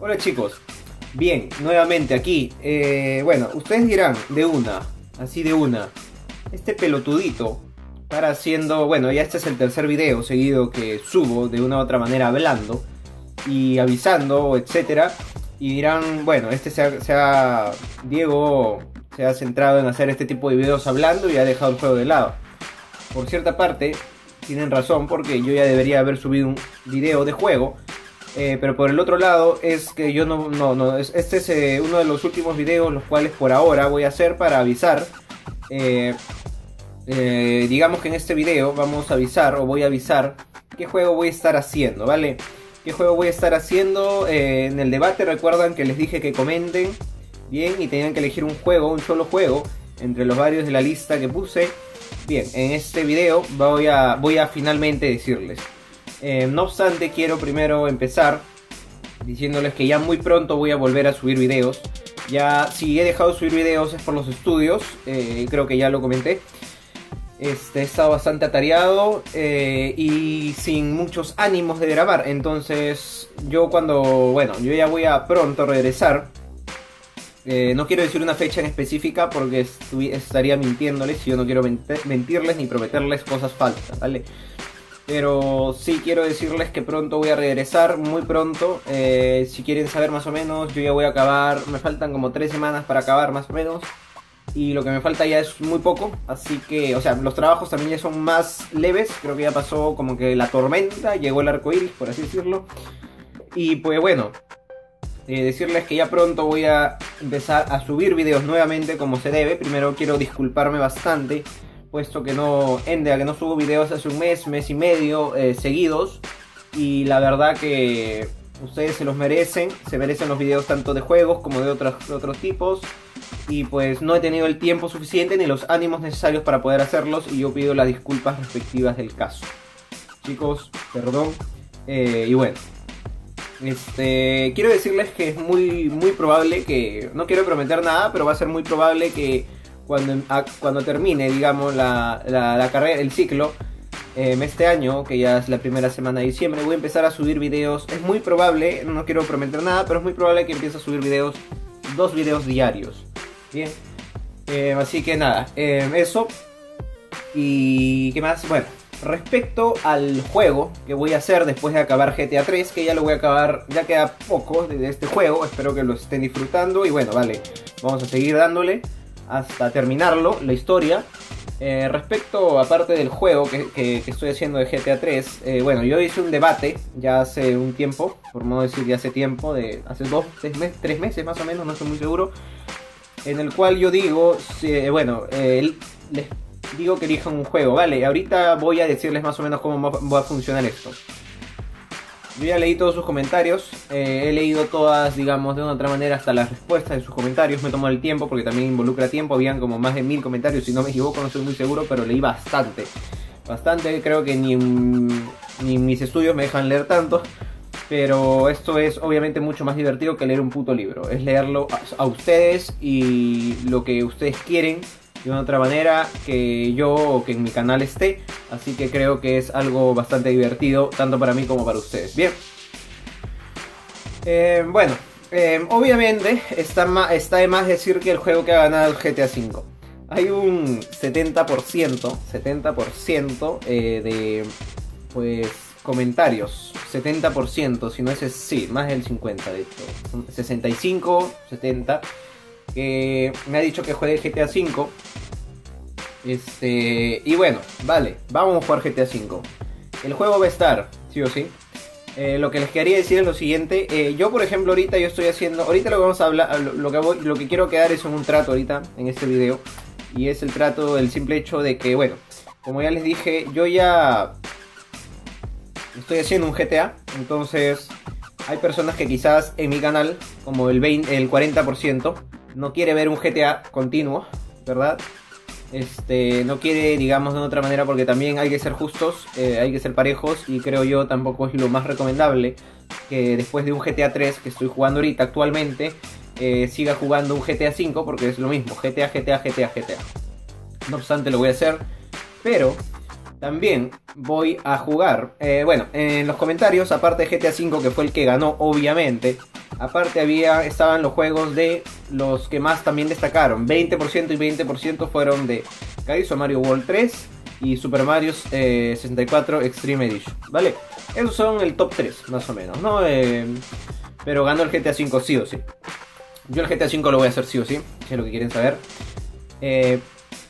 Hola chicos, bien, nuevamente aquí. Eh, bueno, ustedes dirán, de una, así de una, este pelotudito para haciendo, bueno, ya este es el tercer video seguido que subo de una u otra manera hablando y avisando, etcétera. Y dirán, bueno, este se ha, se ha, Diego se ha centrado en hacer este tipo de videos hablando y ha dejado el juego de lado. Por cierta parte, tienen razón porque yo ya debería haber subido un video de juego eh, pero por el otro lado es que yo no, no, no este es eh, uno de los últimos videos los cuales por ahora voy a hacer para avisar. Eh, digamos que en este video vamos a avisar o voy a avisar qué juego voy a estar haciendo, ¿vale? ¿Qué juego voy a estar haciendo? en el debate recuerdan que les dije que comenten bien y tenían que elegir un juego, un solo juego entre los varios de la lista que puse. Bien, en este video voy a, voy a finalmente decirles. Eh, no obstante, quiero primero empezar diciéndoles que ya muy pronto voy a volver a subir videos. Ya, si he dejado de subir videos es por los estudios, eh, creo que ya lo comenté. Este, he estado bastante atareado eh, y sin muchos ánimos de grabar. Entonces, yo cuando, bueno, yo ya voy a pronto regresar. no quiero decir una fecha en específica porque estaría mintiéndoles. Yo no quiero mentirles ni prometerles cosas falsas, ¿vale? Pero sí quiero decirles que pronto voy a regresar, muy pronto. Eh, si quieren saber más o menos, yo ya voy a acabar. Me faltan como tres semanas para acabar más o menos. Y lo que me falta ya es muy poco. Así que, o sea, los trabajos también ya son más leves. Creo que ya pasó como que la tormenta, llegó el arco iris, por así decirlo. Y pues bueno, eh, decirles que ya pronto voy a empezar a subir videos nuevamente como se debe. Primero quiero disculparme bastante puesto que no, Ende, que no subo videos hace un mes, mes y medio eh, seguidos. Y la verdad que ustedes se los merecen, se merecen los videos tanto de juegos como de otros, otros tipos. Y pues no he tenido el tiempo suficiente ni los ánimos necesarios para poder hacerlos y yo pido las disculpas respectivas del caso. Chicos, perdón. Eh, y bueno, este, quiero decirles que es muy, muy probable que, no quiero prometer nada, pero va a ser muy probable que cuando, cuando termine, digamos, la, la, carrera, el ciclo, eh, este año, que ya es la primera semana de diciembre, voy a empezar a subir videos. Es muy probable, no quiero prometer nada, pero es muy probable que empiece a subir videos, dos videos diarios. Bien, eh, así que nada, eh, eso. Y qué más, bueno, respecto al juego que voy a hacer después de acabar GTA 3, que ya lo voy a acabar, ya queda poco de este juego, espero que lo estén disfrutando y bueno, vale, vamos a seguir dándole hasta terminarlo, la historia. Eh, respecto, aparte del juego que, estoy haciendo de GTA 3, eh, bueno, yo hice un debate ya hace un tiempo, por no decir ya hace tiempo, de hace dos, tres, meses más o menos, no estoy muy seguro, en el cual yo digo, eh, bueno, les digo que elijan un juego, vale, ahorita voy a decirles más o menos cómo va a funcionar esto. Yo ya leí todos sus comentarios, eh, he leído todas, digamos, de una otra manera hasta las respuestas de sus comentarios, me tomó el tiempo porque también involucra tiempo, habían como más de mil comentarios, si no me equivoco, no estoy muy seguro, pero leí bastante. Bastante, creo que ni, ni mis estudios me dejan leer tanto, pero esto es obviamente mucho más divertido que leer un puto libro, es leerlo a ustedes y lo que ustedes quieren de una otra manera que yo o que en mi canal esté. Así que creo que es algo bastante divertido, tanto para mí como para ustedes. Bien. Eh, bueno, eh, obviamente está, está de más decir que el juego que ha ganado es GTA V. Hay un 70%, 70% eh, de pues comentarios. 70%, si no es sí, más del 50 de hecho. 65, 70 que me ha dicho que juegue GTA V. Este, y bueno, vale, vamos a jugar GTA V. El juego va a estar, sí o sí. Eh, lo que les quería decir es lo siguiente. Eh, yo, por ejemplo, ahorita yo estoy haciendo. Ahorita lo que vamos a hablar. Lo que, lo que quiero quedar es un trato ahorita, en este video. Y es el trato, el simple hecho de que, bueno, como ya les dije, yo ya estoy haciendo un GTA. Entonces, hay personas que quizás en mi canal, como el, 20, el 40%, no quiere ver un GTA continuo, ¿verdad? Este, no quiere, digamos, de otra manera, porque también hay que ser justos, eh, hay que ser parejos, y creo yo tampoco es lo más recomendable que después de un GTA 3 que estoy jugando ahorita actualmente, eh, siga jugando un GTA 5, porque es lo mismo, GTA, GTA, GTA, GTA. No obstante, lo voy a hacer, pero también voy a jugar, eh, bueno, en los comentarios, aparte de GTA 5, que fue el que ganó, obviamente, Aparte había, estaban los juegos de los que más también destacaron. 20% y 20% fueron de Kaizo Mario World 3 y Super Mario 64 eh, Extreme Edition. ¿Vale? Esos son el top 3, más o menos, ¿no? Eh, pero ganó el GTA 5 sí o sí. Yo el GTA 5 lo voy a hacer sí o sí, si es lo que quieren saber. Eh,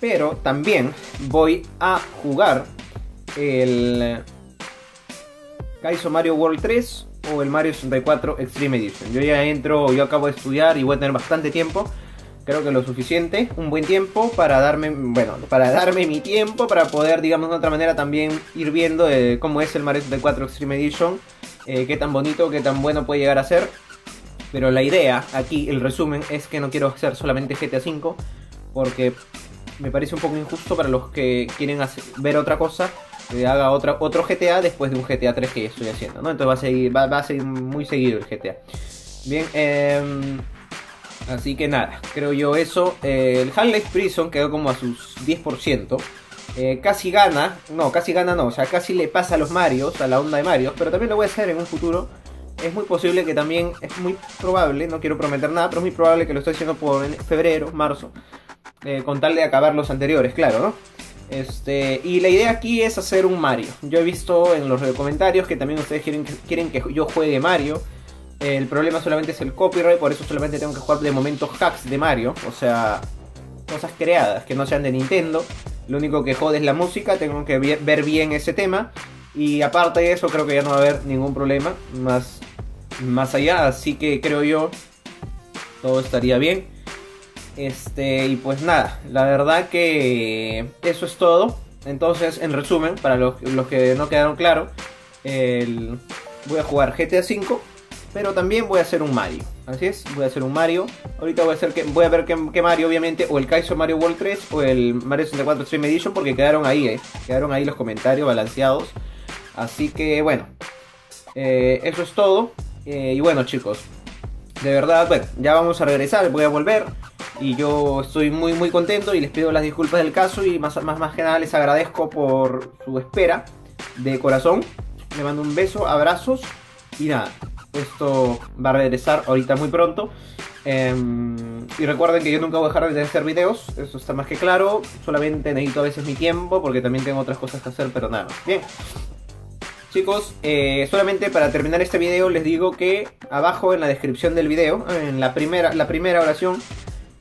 pero también voy a jugar el Kaizo Mario World 3 o el Mario 64 Extreme Edition. Yo ya entro, yo acabo de estudiar y voy a tener bastante tiempo. Creo que lo suficiente, un buen tiempo para darme, bueno, para darme mi tiempo para poder, digamos de otra manera, también ir viendo eh, cómo es el Mario 64 Extreme Edition, eh, qué tan bonito, qué tan bueno puede llegar a ser. Pero la idea aquí, el resumen, es que no quiero hacer solamente GTA V, porque me parece un poco injusto para los que quieren ver otra cosa que haga otra, otro GTA después de un GTA 3 que estoy haciendo, ¿no? Entonces va a seguir, va, a seguir muy seguido el GTA. Bien, em, así que nada, creo yo eso. Eh, el Half-Life Prison quedó como a sus 10%. Eh, casi gana, no, casi gana no, o sea, casi le pasa a los Marios, a la onda de Mario, pero también lo voy a hacer en un futuro. Es muy posible que también, es muy probable, no quiero prometer nada, pero es muy probable que lo estoy haciendo por febrero, marzo, eh, con tal de acabar los anteriores, claro, ¿no? Este, y la idea aquí es hacer un Mario. Yo he visto en los comentarios que también ustedes quieren, quieren que yo juegue Mario. El problema solamente es el copyright, por eso solamente tengo que jugar de momento hacks de Mario. O sea, cosas creadas que no sean de Nintendo. Lo único que jode es la música, tengo que ver bien ese tema. Y aparte de eso, creo que ya no va a haber ningún problema más, más allá. Así que creo yo, todo estaría bien. Este, y pues nada, la verdad que eso es todo. Entonces, en resumen, para los, que no quedaron claros, voy a jugar GTA V, pero también voy a hacer un Mario. Así es, voy a hacer un Mario. Ahorita voy a hacer que voy a ver qué, Mario, obviamente, o el Kaizo Mario World 3 o el Mario 64 Extreme Edition, porque quedaron ahí, eh. Quedaron ahí los comentarios balanceados. Así que bueno, eh, eso es todo. Eh, y bueno, chicos, de verdad, bueno, ya vamos a regresar, voy a volver. Y yo estoy muy muy contento y les pido las disculpas del caso y más, más, más que nada les agradezco por su espera de corazón. Le mando un beso, abrazos y nada, esto va a regresar ahorita muy pronto. Em, y recuerden que yo nunca voy a dejar de hacer videos, eso está más que claro. Solamente necesito a veces mi tiempo porque también tengo otras cosas que hacer, pero nada. Bien, chicos, eh, solamente para terminar este video les digo que abajo en la descripción del video, en la primera, la primera oración,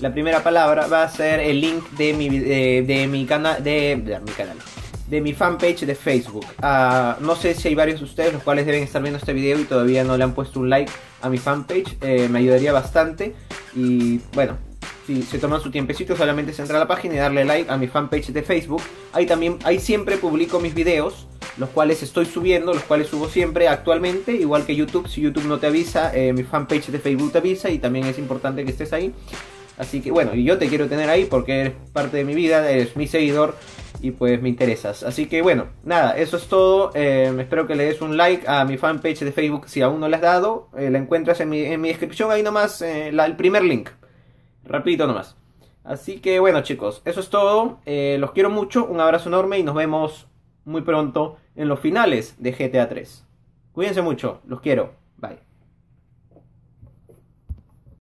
la primera palabra va a ser el link de mi, de, mi, canal de, mi canal de mi fanpage de Facebook. Ah, no sé si hay varios de ustedes los cuales deben estar viendo este video y todavía no le han puesto un like a mi fanpage. Eh, me ayudaría bastante. Y bueno, si se toman su tiempecito, solamente es entrar a la página y darle like a mi fanpage de Facebook. Ahí también, ahí siempre publico mis videos, los cuales estoy subiendo, los cuales subo siempre actualmente, igual que YouTube. Si YouTube no te avisa, eh, mi fanpage de Facebook te avisa y también es importante que estés ahí. Así que bueno, y yo te quiero tener ahí porque eres parte de mi vida, eres mi seguidor y pues me interesas. Así que bueno, nada, eso es todo. Eh, espero que le des un like a mi fanpage de Facebook si aún no le has dado. Eh, la encuentras en mi, en mi, descripción ahí nomás, eh, el primer link. Rapidito nomás. Así que bueno chicos, eso es todo. los quiero mucho, un abrazo enorme y nos vemos muy pronto en los finales de GTA 3. Cuídense mucho, los quiero. Bye.